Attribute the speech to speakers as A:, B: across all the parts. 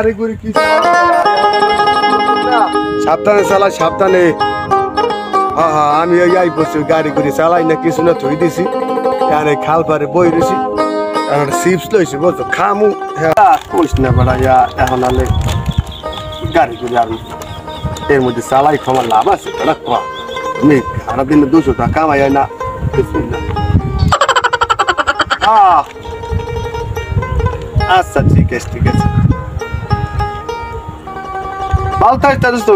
A: আরে সাবধানে চালা সাবধানে। হ্যাঁ হ্যাঁ আমি ওই আই বসে গাড়ি করে চালাই না, কিছু না থই দিছি। এখানে খাল পারে বই রয়েছি এখন চিপস লইছি বলছো খামু। হ্যাঁ কইস না বেড়া, ইয়া, এখন আলে গাড়ি করে আর। এর মধ্যে চালাই খামার লাভ আছে, বেড়া কয়া আমি সারাদিনে দুশো টাকা কামাই না, কিছুই না। আচ্ছা ঠিক আছে ঠিক আছে। ভালো থাকিস তাহলে তো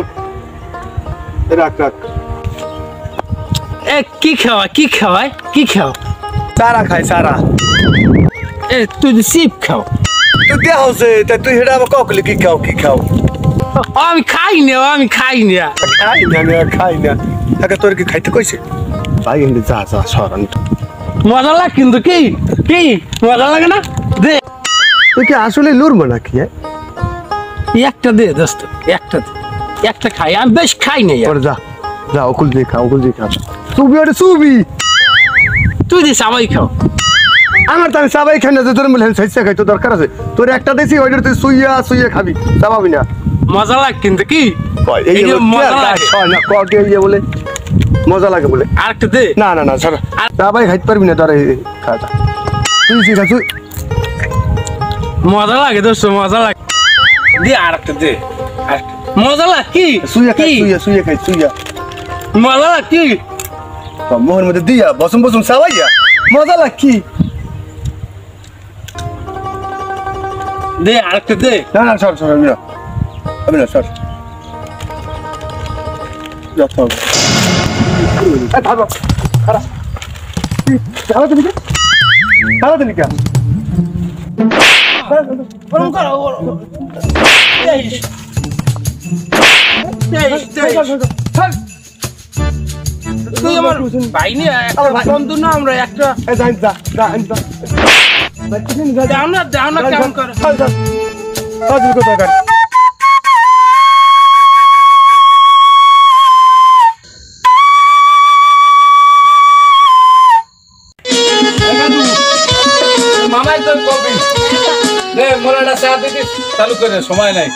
A: রাখ রাখ।
B: এ কি খাওয়া কি খাওয়ায় কি খাও?
A: চারা খাই চারা।
B: এ তুই তো সিপ খাও।
A: তুই দেয়া হচ্ছে তা তুই হেটা আবার ককলি কি খাও কি খাও?
B: আমি খাই না আমি খাই না।
A: খাই না না খাই না। তাকে তোর কি খাইতে কইছে? ভাই কিন্তু যা যা সরান।
B: মজা লাগ কিন্তু কি? কি? মজা লাগে না? দে।
A: তুই কি আসলে লুরবো নাকি হ্যাঁ?
B: একটা দে দোস্ত একটা দে। একটা খাই আমি বেশ খাই না
A: ওর যা যা অকুল দিয়ে খা অকুল দিয়ে খা। সুবি ওরে সুবি!
B: তুই দে সবাই খাও।
A: আমার তো আমি সবাই খাই না যে তোর মূল্য সাইসা খাই তো দরকার আছে। তোর একটা দিছি ওইটার তুই সুইয়া সুইয়া খাবি চাবাবি না।
B: মজা লাগ কিন্তু কি?
A: এই যে
B: মজা লাগে।
A: না কয় ইয়ে বলে? মজা লাগে বলে।
B: আর একটা দে।
A: না না না
B: আর-
A: সবাই খাইতে পারবি না তোর খা যা। তুই শিখা তুই।
B: মজা লাগে দোস্ত মজা লাগে। দে আর একটা দে আর একটা। মজা লাগ কি
A: সুইয়া খাই
B: কি
A: সুইয়া সুইয়া খাই সুইয়া
B: মজা লাগ কি
A: তো মোহর মধ্যে দিয়া বসুম বসুম সাবাইয়া মজা লাগ কি
B: দে আর একটা দে
A: না না সর সর আমি না আমি না সর যা সর এই থাকো খারাপ খারাপ তুমি খারাপ তুমি কে
B: দেশ দেশ দেশ তুই আমার ভাই নিয়ে। বন্ধু না আমরা একটা দাও না দাও কেমন করে
C: মামাই তোর কপি নে মোলাটা চা দিতে চালু করে সময় নাই।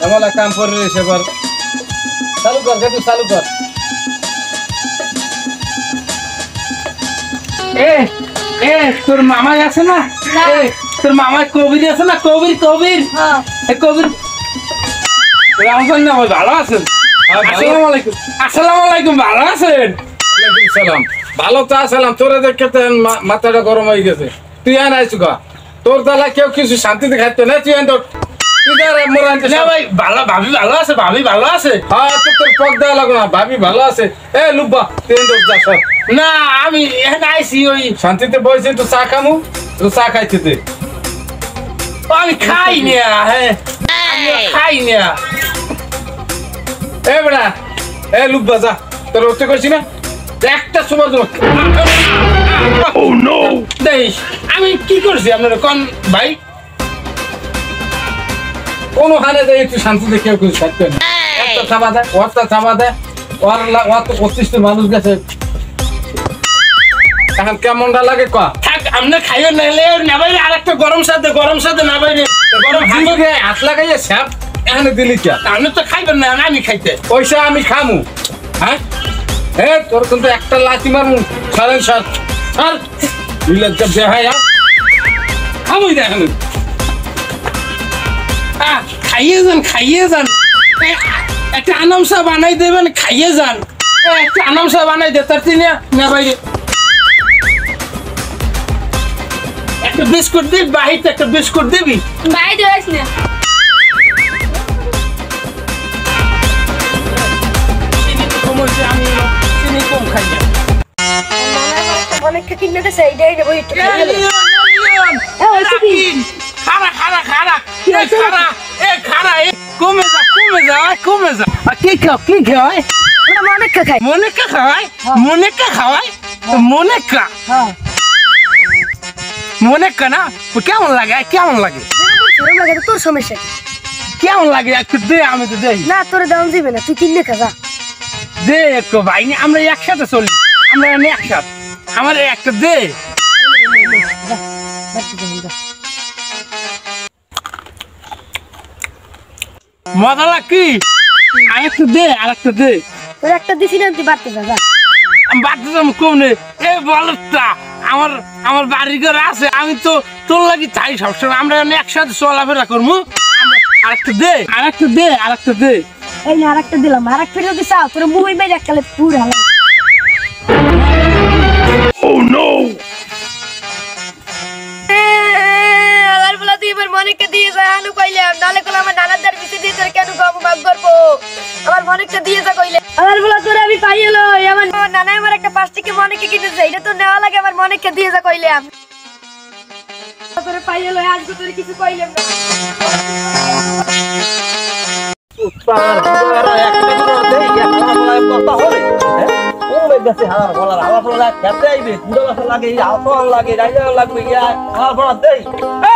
C: এমন কাম করে রয়েছে এবার চালু কর কিন্তু চালু কর।
B: এ এ তোর মামাই আছে না? তোর মামাই কবির আছে না? কবির কবির। কবির। রামসান না ভালো আছেন?
C: হ্যাঁ, ভালো।
B: আসসালামু আলাইকুম। আসসালামু আলাইকুম ভালো আছেন?
C: ওয়ালাইকুম সালাম। ভালো তো আসলাম তোরে দেখে তো মা- মাথাটা গরম হয়ে গেছে। তুই আইসু গা। তোর তালা কেউ কিছু শান্তিতে খাইতে না তুই তোর
B: ভাবি ভালো আছে ভাবি ভালো আছে।
C: হ্যাঁ তো তোর পক দেওয়া লাগো না ভাবি ভালো আছে। এ লুব্বা তুই তোর যা
B: না আমি এখানে আইসি ওই
C: শান্তিতে বসে তো চা খামু তো চা খাইতে দে।
B: আমি খাই হ্যাঁ খাই
C: এ বেড়া এ লুব্বা যা। তোর উঠতে করছি না? একটা সময়
B: দেখ আমি কি করছি আপনার কোন ভাই?
C: কোন দেয় একটু শান্তিতে কেউ কিছু থাকতে না। একটা থামা দেয় ওরটা থামা দেয় ওর ওর তো পঁচিশটা মানুষ গেছে। এখন কেমনটা লাগে ক?
B: থাক আপনি খাইও নাইলে না বাইরে আর একটা গরম সাথে গরম সাথে না বাইরে। গরম
C: জিভ রে হাত লাগাইয়া স্যাপ এখানে দিলি কে?
B: আপনি তো খাইবেন না আমি খাইতে।
C: পয়সা আমি খামু হ্যাঁ? এ তোর কিন্তু একটা লাঠি মারমু ছাড়েন সার ছাড় নিলজ্জ বেহায়া খামুই না এখন
B: আহ, খাইয়ে যান খাইয়ে যান। একটা আনামসা বানাই দেবেন খাইয়ে যান। একটা আনামসা বানাই দে তার তিনি না বাইরে। একটা বিস্কুট দিবি বাহিতে একটা বিস্কুট দিবি।
D: বাইরে
B: আমি চিনি কম খাই না।
D: অনেকটা কিনে গেছে এইটাই নেব একটু কি?
B: খারা খারা খারা খারা। এ খারা এ কমে যা কমে যা কমে যা। কি খাও কি খাওয়ায়?
D: অনেকটা খাই
B: মনেকা খাওয়ায়? মনেকা খাওয়ায়? মনেকা
D: হ্যাঁ।
B: মনেকা না? কেমন লাগে কেমন লাগে?
D: শরম লাগে তোর সমস্যা
B: কেমন লাগে একটু দে আমি তো দেই।
D: না তোর দাম দিবে না তুই কিনলে খাজা
B: দে একটু ভাই আমরা একসাথে চলি। আমরা একসাথে। আমার একটা দে। মজা লাগ দে আরেকটা দে।
D: তোর একটা দিছি না তুই বাড়তে যা
B: আমি বাড়তে যাব কোনে এ বলটা আমার আমার বাড়ি ঘর আছে আমি তো তোর লাগি চাই সবসময়। আমরা একসাথে চলাফেরা করব। আরেকটা দে আরেকটা দে আরেকটা দে।
D: এই না আরেকটা দিলাম। আরেকটা যদি চাও তোর মুই বাইরে পুরা হালাই কইলাম নালে কইলাম আমার নানার পিছে দিয়ে তোর কেন গাবো গাব করব? আমার মনিককে দিয়ে যা কইলে। আলার বলা তোর আমি পাই হলো আমার আমার নানা আমার একটা পাঁচ থেকে মনিককে কিনে দেয় এটা তো নেওয়া লাগে আমার মনিককে দিয়ে যা কইলাম। তোরে পাই হলো আজকে তোর কিছু কইলাম না।
B: এই তোকে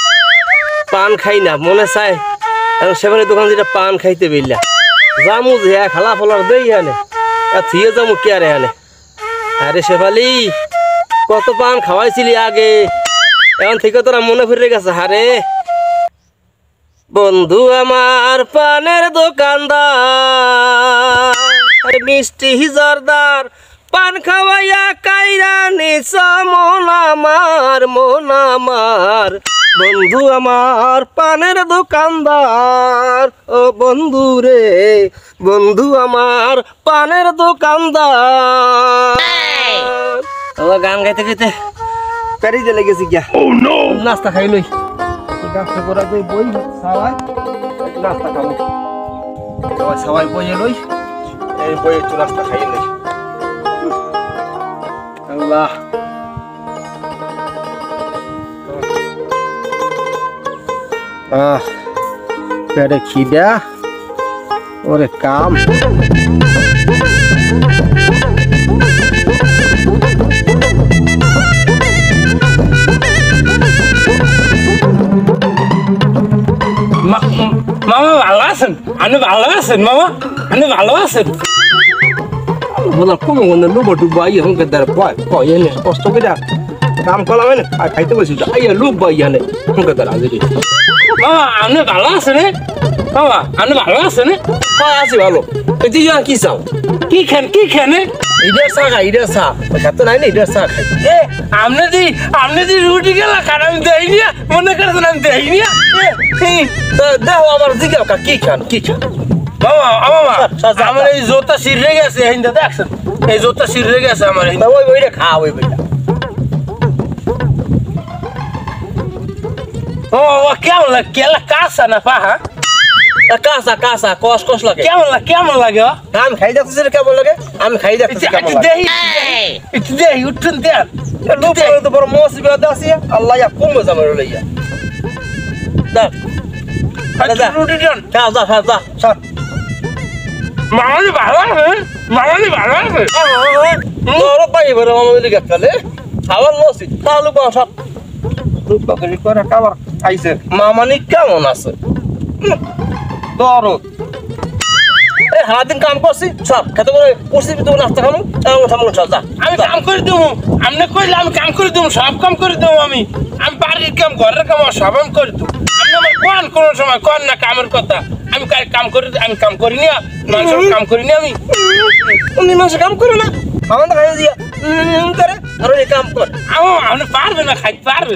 E: পান খাই না, মনে এখন সেবারের দোকান যেটা পান খাইতে বিল্লা জামু যে খালা ফলার দেই হানে। থিয়ে যামু কে আরে হানে। আরে শেফালি, কত পান খাওয়াইছিলি আগে? এখন থেকে তোরা মনে ফিরে গেছে হারে বন্ধু আমার পানের দোকানদার মিষ্টি জর্দার পান খাওয়াইয়া কাইরা নিস মন আমার মন আমার বন্ধু আমার পানের দোকানদার ও বন্ধু রে বন্ধু আমার পানের দোকানদার। আমার গান গাইতে গাইতে প্যারিজে লেগেছি গিয়া। নাস্তা খাই লই। গাছটা করা দই বই সবাই নাস্তা খাব সবাই সবাই বইয়ে লই। এই বই একটু নাস্তা খাই লই। আল্লাহ। আহ পেটে খিদা ওরে কাম
B: মা- উম, মামা ভালো আছেন আপনি ভালো আছেন মামা আপনি ভালো আছেন
E: বলা কম গন্ধ লোবো ডুবো আই এখন কেদার বয় বয় এনে কষ্ট করে কাম করলাম এনে আর খাইতে বসি আই লোক বয় এনে এখন কেদার আজি
B: মামা আপনি ভালো আছেন? মামা আপনি ভালো আছেন?
E: কয় আছি ভালো? তুই কি চাও?
B: কি খান কি খান?
E: ইডের চা খাই ইডের চা খাতে নাই না? ইডের চা খাই।
B: এ আপনি দি রুটি গেলা খান আমি দেই নিয়া। মনে করছেন আমি দেই নিয়া।
E: দেখো আমার দিকে কি খান কি খান স্যার,
B: আমার এই জোতা সিরে গেছে হিন্দা দেখছেন এই জোতা সিরে গেছে আমার
E: ওই ওইটা খা ওই বইটা
B: কেমন লাগে কেলা কাঁচা না পাহা?
E: কাঁচা কাঁচা কষ কষ লাগে।
B: কেমন লাগে কেমন লাগে ও?
E: আমি খাই যাচ্ছি কেমন লাগে? আমি খাই
B: একটু
E: কেমন লাগে?
B: একটু দেহি উঠুন দেন
E: তো বড় মুসিবত আছে আল্লাহ ইয়া কম জামার লইয়া। দেখ আরে যা
B: রুটি দেন।
E: যা যা যা সর
B: মামানি ভালো আছে মামানি ভালো আছে।
E: তোর পাই বড় মামা মিলি গেছলে খাবার লসি তাহলে বস রূপ বাকরি করে খাবার খাইছে। মামানি কেমন আছে? দরদ এই সারাদিন কাম করছি সব খেতে করে করছি তুমি নাস্তা খামু এমন সামনে চল যা
B: আমি কাম করে দেবো আপনি কইলে আমি কাম করে দেবো সব কাম করে দেবো আমি। আমি বাড়ির কাম ঘরের কাম সব আমি করে দেবো। আপনি আমার কোন কোন সময় কোন না কামের কথা। আমি কাম করি আমি কাম করি না মানুষের কাম করি না আমি।
E: উনি মানুষ কাম করে না। মামা তো খাই দিয়া করে আর কাম কর।
B: আমার পারবে না খাইতে পারবে।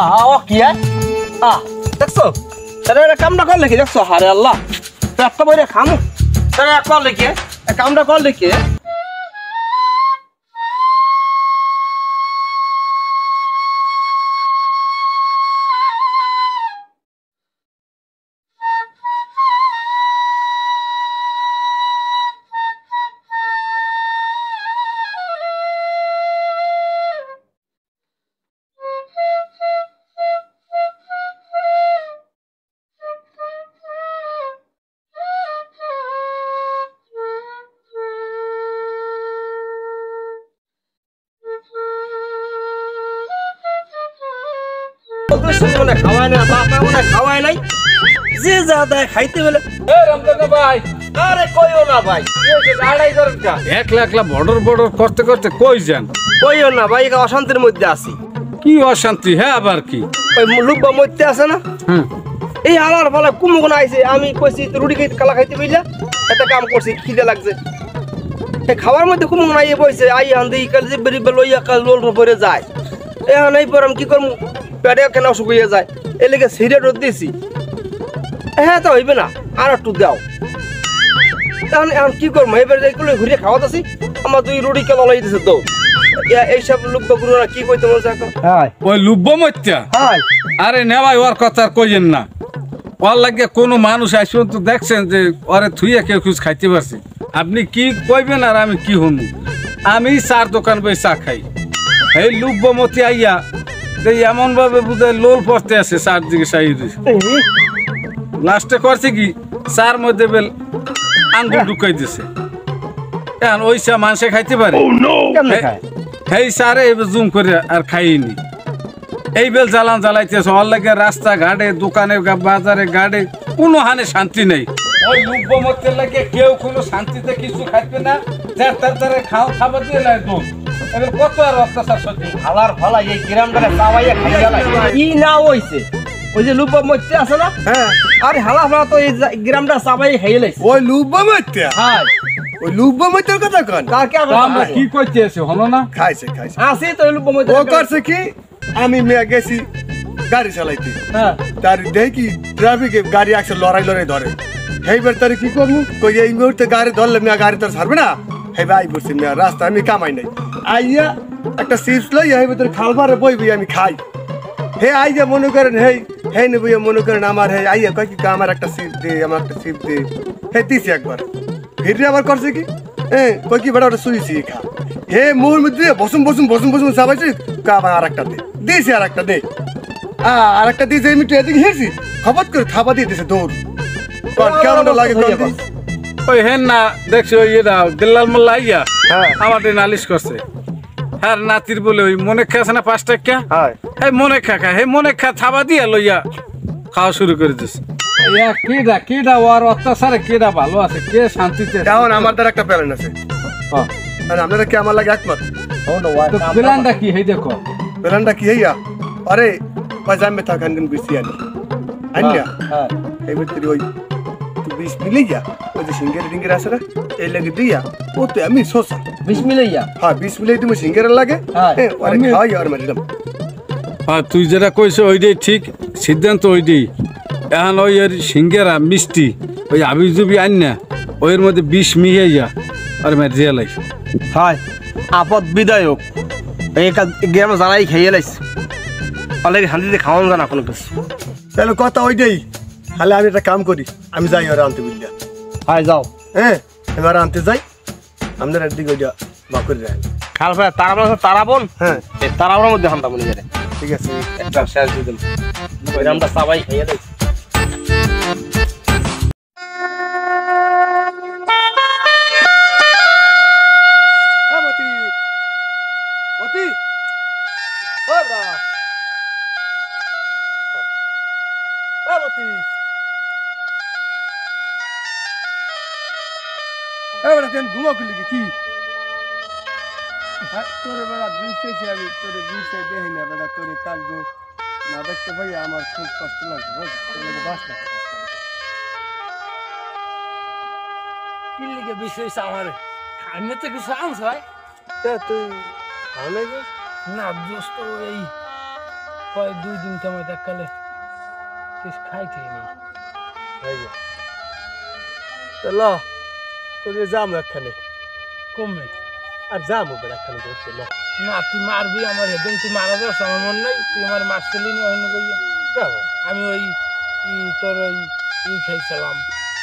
E: আহ, কি আহ, দেখছ? তাহলে এটা কামটা কর লিখে দেখছ? হারে আল্লাহ। একটা বইরে খামু। তাহলে এক কর লিখে কামটা কর লিখে মনে খাওয়ায় নাই। যে যা দেয় খাইতে বলে
C: ভাই।
E: আরে কইও না ভাই।
C: কা। একলা একলা বর্ডার বর্ডার করতে করতে কই যান?
E: কইও না ভাই অশান্তির মধ্যে আছি।
C: কি অশান্তি হ্যাঁ আবার কি?
E: ওই লুব্বা মধ্যে আছে না? এই আলার ফলে কুমুকুন আইছে? আমি কইছি রুটি খাইতে কালা খাইতে বুঝলা? একটা কাম করছি খিদে লাগছে। খাওয়ার মধ্যে কুমুকুন আইয়ে বইছে আই আন্দি কাল যে বেরি বেলইয়া কাল লোল পরে যায়। এখন এই পর আমি কি করব পেটে কেন অসুখ হয়ে যায় এ লেগে দিয়েছি হ্যাঁ তো হইবে না। আর একটু দাও। এখন এখন কি করব? এবার ঘুরিয়ে খাওয়াতেছি আমার দুই রুটি কেন লাই দিছে তো? এইসব লোক গুরুরা কি কইতে মনে এখন?
C: ওই লুব্ব মত্যা
E: হ্যাঁ
C: আরে নেওয়াই ওর কথা আর কইেন না। ওর লাগে কোনো মানুষ আসবেন তো দেখছেন যে ওরে থুইয়া কেউ খুশ খাইতে পারছে। আপনি কি কইবেন আর আমি কি হনু আমি চার দোকান বই চা খাই। এই লুব্বমতি আইয়া যে এমন ভাবে বুঝায় লোল পড়তে আছে চার দিকে সাই লাস্টে করছে কি? চার মধ্যে বেল আঙ্গুল ঢুকাই দিছে এখন ওই চা মানুষে খাইতে পারে?
E: কেমনে
C: হেই সারে এবার জুম করে আর খাইনি। এই বেল জ্বালান জ্বালাইতেছে ওর লাগে রাস্তা ঘাটে দোকানে বাজারে ঘাটে কোনো হানে শান্তি নেই। ওই লাগে কেউ কোনো শান্তিতে কিছু খাইবে না। যার তার খাও খাবার দিয়ে দুধ এবার কত আর অত্যাচার সহ্য?
E: হালার ফালা এই গ্রামটারে চাবাইয়া খাইয়া লাগে ই না হইছে। ওই যে লুব্বা মধ্যে আছে না?
A: হ্যাঁ।
E: আরে হালা ফালা তো এই যা- গ্রামটা চাবাই খাইয়ে লাইছে।
A: ওই লুব্বা মাইতে
E: হ্যাঁ।
A: ওই লুব্বা মাইতের কথা কন?
E: তার কে
C: তো আমরা কি করতে আছি হলো না?
A: খাইছে খাইছে।
E: আসি তো এই লুব্বা মধ্যে
A: ও করছে কি? আমি মেয়ে গেছি গাড়ি চালাইতে।
E: হ্যাঁ।
A: তার দেখি ট্রাফিকে গাড়ি একসাথে লড়াই লড়াই ধরে। হেইবার তার কি করব? কই এই মুহূর্তে গাড়ি ধরলে মেয়া গাড়ি তোর ছাড়বে না? হেবে আই বসছি মেয়া রাস্তা আমি কামাই নাই। আইয়া একটা চিপস লই হেবে তোর খালবারে বইবি আমি খাই। হে আইয়া মনে করেন হেই হে নেব মনে করেন আমার হে আইয়া কয় কি আমার একটা সিপ দে আমার একটা সিপ দে। হে দিছি একবার। ফিরে আবার করছে কি? হ্যাঁ কই কি বেটা ওটা শুয়েছি খা। হে মোর মধ্যে বসুম বসুম বসুম বসুম চাবাইছি কা আবার আর একটা দে। দিছি আর একটা দে। আর একটা দিয়েছে আমি একটু এদিকে হেসি। খবর করে থাবা দিয়ে দিছে দৌড়। কেমন লাগে?
C: ওই হেন না দেখছি ওই এটা দিল্লাল মোল্লা আইয়া
A: হ্যাঁ।
C: আমাদের নালিশ করছে। হ্যাঁ নাতির বলে ওই মনে খেয়েছে না পাঁচ টাকা?
A: হ্যাঁ।
C: এই মনে খা খা হে মনে খা থাবা দিয়া লইয়া খাওয়া শুরু করে দিস। কিডা কিডা ওর অত্যাচারে কিডা ভালো আছে কে শান্তিতে
A: এখন আমার দ্বারা একটা প্ল্যান আছে। আর আপনারা কি আমার লাগে একমত?
C: প্ল্যানটা কি? হেই দেখো।
A: প্ল্যানটা কি? হইয়া? আরে পাজামে থাকান দিন বেশি আনি। আনিয়া এই ভিতরে ওই তুই বিষ মিলে যা ওই যে সিঙ্গের টিঙ্গের আছে না? এই লাগে দিয়া ও তো আমি
E: মিলাইয়া
A: হ্যাঁ বিষ মিলে তুমি সিঙ্গের লাগে?
E: হ্যাঁ,
A: হ্যাঁ ওরে আর মারিলাম।
C: আর তুই যেটা কইছ ওইটাই ঠিক সিদ্ধান্ত ওইটাই। এখন ওই এর সিঙ্গেরা মিষ্টি ওই আবি জুবি আন না ওইর মধ্যে বিষ মিহিয়ে যা আর মেরে দিয়ে লাইছে
E: হয় আপদ বিদায়ক এই গ্রামে জানাই খাইয়ে লাইছে। অলরেডি হান্দিতে খাওয়ান জানা কোনো কিছু।
A: তাহলে কথা ওইটাই। তাহলে আমি একটা কাম করি আমি যাই ওরা আনতে বুঝলা
E: হয় যাও।
A: হ্যাঁ। ওরা আনতে যাই। আপনার একদিকে ওইটা বাকুর যায়
E: খাল ভাই তারা তারাবন
A: হ্যাঁ।
E: তারাবনের মধ্যে হান্তা মনে যায়
A: ঠিক আছে।
E: একটা শেষ দিয়ে দিন সবাই খাইয়ে লাইছে
A: এ বেটা তুই ঘুমা করলি কি? কি হ্যাঁ, তোরে বেড়া বুঝতেছি আমি তোরে বুঝতে দেখি না বেড়া তোরে কাল যে না দেখতে ভাই আমার খুব কষ্ট লাগছে বুঝলি? তোর বাস না।
B: কি লিগে বিষয় আমার? আমি তো কিছু আনছ ভাই?
A: তুই ভালো লাগে?
B: না দোস্ত এই কয় দুই দিন কেমন দেখালে কিছু খাইতেই নেই
A: এই যে। তো ল। তোরে যাম একখানে।
B: কমবে।
A: আর যাম ওপর একখানে করতে ল।
B: না তুই মারবি আমার হেদিন তুই মারা যাস আমার মন নেই তুই আমার মারছিলি না অন্য কইয়া
A: যাব।
B: আমি ওই ই তোর ওই ই খাইছিলাম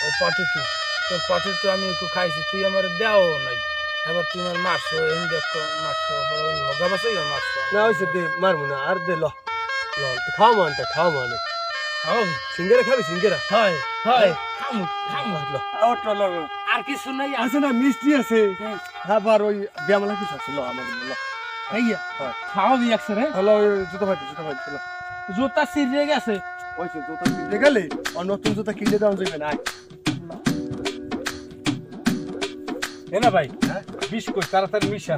B: ওই পটেটো। তোর পটেটো আমি একটু খাইছি তুই আমার দেও নাই। এবার তুই আমার মারছো এই দেখ মারছো ওই লগা বাসাই মারছো।
A: না হয়েছে দে মারবো না আর দে ল। ল তো খাওয়া মানতে খাওয়া মানে
B: হ্যাঁ
A: সিঙ্গেরা খাবি সিঙ্গেরা?
B: হয় হয় খামু খামু।
A: ল।
B: আর কিছু নাই
A: আছে না মিষ্টি আছে। আবার ওই ব্যামলা কিছু আছে ল আমার ল।
B: এইয়া
A: হয়।
B: খাওয়াবি রে।
A: হলো ওই জুতো ভাই জুতো ভাই চলো
B: জুতা সিরে গেছে।
A: ওই জুতা কিনতে গেলে আর নতুন জুতো কিনে দেওয়া যাবে না।
C: এ না ভাই বিশ কই তাড়াতাড়ি মিশা।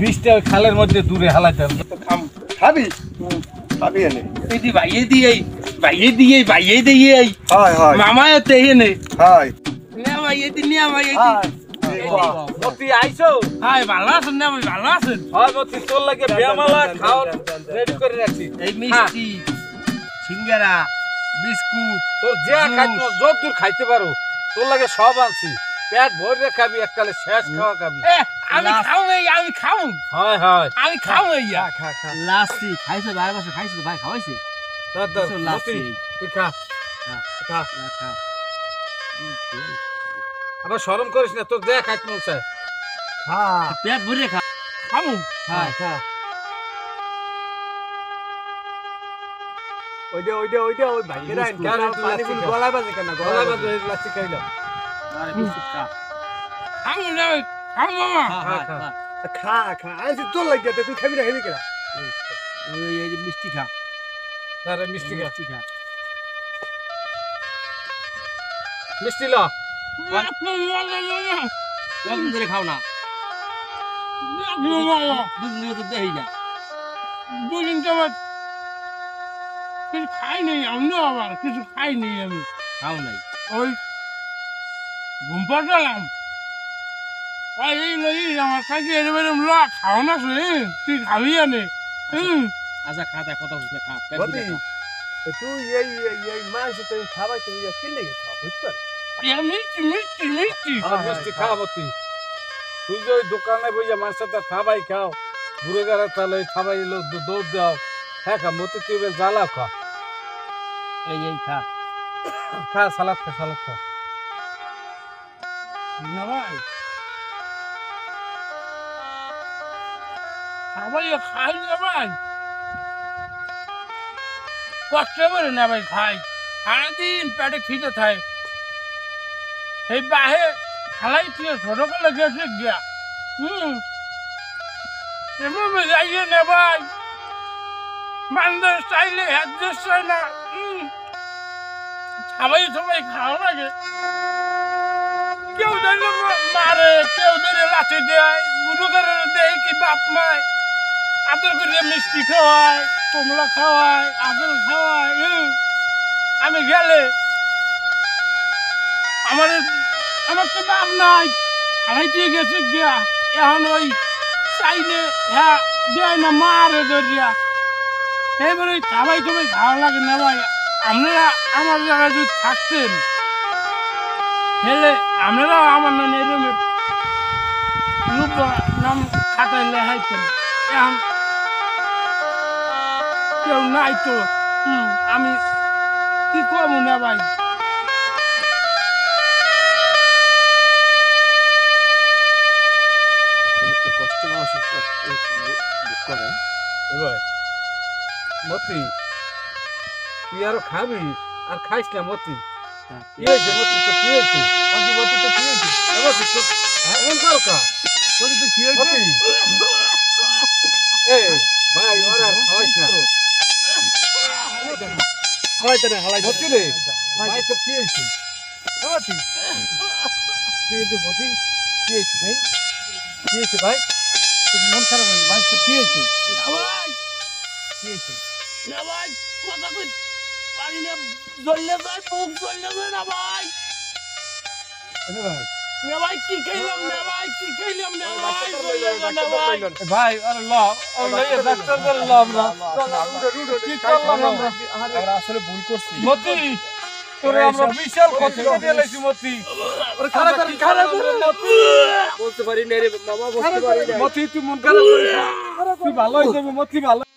C: বিষটা ওই খালের মধ্যে দূরে হালাইতে হবে। তো খাম।
A: খাবি? খাবি এনে।
B: এই দি ভাইয়ে দিয়ে ভাইয়ে দিয়ে ভাইয়ে দিয়ে
A: হাই হাই
B: মামায় তে নে
A: হাই
B: নে ভাইয়ে দি নে ভাইয়ে দি।
C: মতি আইছো?
B: হাই ভালো আছেন না ভাই ভালো আছেন?
C: হয় মতি তোর লাগে বেমালা রেডি করে রাখছি।
B: এই মিষ্টি সিঙ্গারা বিস্কুট
C: তোর যে খাইতে যত দূর খাইতে পারো তোর লাগে সব আনছি। পেট ভরে খাবি এককালে শেষ খাওয়া খাবি।
B: আমি খাও আমি খাও
C: হয় হয়।
B: আমি খাও ইয়া
A: খা খা
E: লাস্টি। খাইছো ভাই বসে খাইছো ভাই খাওয়াইছে? কিছু
C: মতি,
E: লাগছে।
C: তুই খা।
A: খা।
C: আবার শরম করিস না তোর যে খাইতে মন চায়
A: খা।
E: পেট ভরে খা।
B: খাও
A: খা। খা। ওইটা ওইটা ওইটা ওই ভাইয়েরা। কেন পানি ফুল গলায় বাজে কেন?
C: গলা
A: গলায়
C: বাজে। লাচ্ছি খাইলাম
E: আরে বিস্কুট খা।
B: না
E: খা
C: খা,
E: খা।
A: তোর লাগিয়া তুই খাবি না খাবি কেন
E: মিষ্টি খা।
C: মিষ্টি খা।
E: মিষ্টি খা।
C: মিষ্টি ল।
E: খাও না। দেই না।
B: দুদিন তোমার কিছু খাইনি আমিও আবার কিছু খাইনি আমি।
E: খাও নাই।
B: ওই ঘুম পাঠালাম এই লই আমার কাছে এরকম ল খাও না শুনে তুই খাবি আনে হুম।
E: আচ্ছা খা তা কথা বুঝলে খা
A: তুই এই এই মাংস তুই খাবাই তুই কি লেগে খা বুঝতে
B: মিষ্টি মিষ্টি মিষ্টি।
C: মিষ্টি খা মতি তুই যে ওই দোকানে বইয়া মানুষের তা থাবাই খাও বুড়ো গাড়া তাহলে থাবাই এলো দৌড় দাও হ্যাঁ খা মতি তুই জ্বালা খা।
E: এই এই খা।
C: খা সালাদ খা সালাদ খা।
B: না ভাই। সবাই খাই না ভাই। কষ্ট করে না ভাই খাই। সারাদিন পেটে খিদে থাকে। এই বাহে খালাই তুই ছোট করে গেছে গিয়া। হুম। এভাবে যাইয়ে না ভাই। মানুষ চাইলে অ্যাডজাস্ট হয় না। সবাই সবাই খাওয়া লাগে। কেউ ধরে মারে, কেউ ধরে লাঠি দেয়। গুরু করে দেয় কি বাপ মায়। আদর করে মিষ্টি খাওয়ায়, কমলা খাওয়ায়, আপেল খাওয়ায়। আমি গেলে আমার আমার তো বাপ নাই। হারাইতে গেছে গিয়া। এখন ওই চাইলে হ্যাঁ দেয় না, মারে ধরিয়া। এবারে সবাই সবাই ভালো লাগে না ভাই। আপনারা আমার জায়গায় যদি থাকতেন হেলে আপনারা আমার নাম এরম রূপ নাম খাতায় লেখাইতেন। এখন কেউ নাই তো। হুম, আমি কি করব না ভাই?
A: কষ্ট করে।
C: এবার মতি তুই আরও খাবি? আর খাইস না মতি? কি হয়েছে মতি? তো কি হয়েছে?
A: মতি মতি তো কি হয়েছে?
C: এ মতি তো হ্যাঁ, এমন করো কা।
A: মতি তো কি
C: মতি!
A: হয়েছে
C: ভাই ওরা খাওয়াইস না।
A: হয়তো না হালাই
C: মতি রে। ভাই তো কি হয়েছে? কি হয়েছে মতি কি হয়েছে ভাই? কি হয়েছে ভাই? তোর মন খারাপ হয়েছে ভাই? তো কি হয়েছে? কি হয়েছে?
B: না ভাই। কথা কই? পারি না জ্বললে যায় বুক জ্বললে যায় না ভাই।
C: ভাই।
B: না ভাই কি খাইলাম না কি খাইলাম ভাই ভাই
C: ভাই আরে ল লইয়ে ডাক্তার করে ল আমরা কি করলাম আমরা
E: আসলে ভুল করছি
C: মতি তোরে আমরা বিশাল ক্ষতি করে লাইছি মতি খারাপ করে খারাপ করে মতি
E: বলতে পারি না রে মামা বলতে পারি না
C: মতি তুই মন খারাপ করিস তুই ভালো হয়ে যাবে মতি ভালো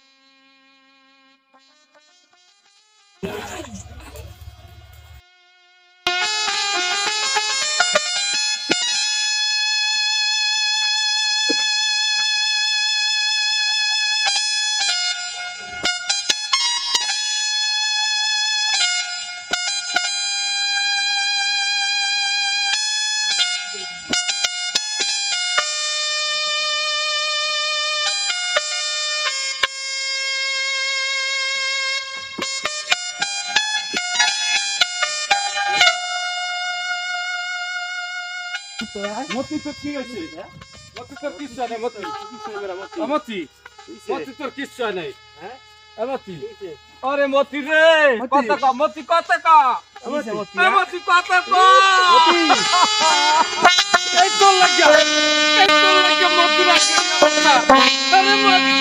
C: মতি তো কি হয়েছে? মতি তোর কিচ্ছু নেই মতি। মতি। মতি তোর কিচ্ছু নেই। হ্যাঁ এ মতি। আরে মতি রে! কত কা মতি কত কা? মতি? কত কা? এই তো লাগিয়া এই তো লাগিয়া মতি রাখে আরে মতি।